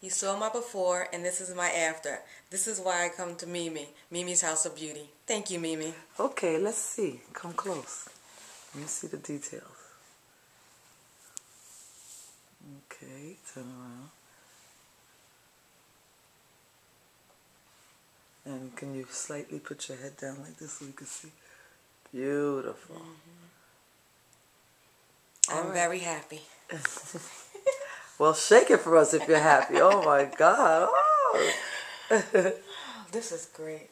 You saw my before, and this is my after. This is why I come to Mimi, Mimi's House of Beauty. Thank you, Mimi. Okay, let's see. Come close. Let me see the details. Okay, turn around. And can you slightly put your head down like this so we can see? Beautiful. Mm -hmm. I'm right. very happy. well, shake it for us if you're happy. Oh my God. Oh. this is great.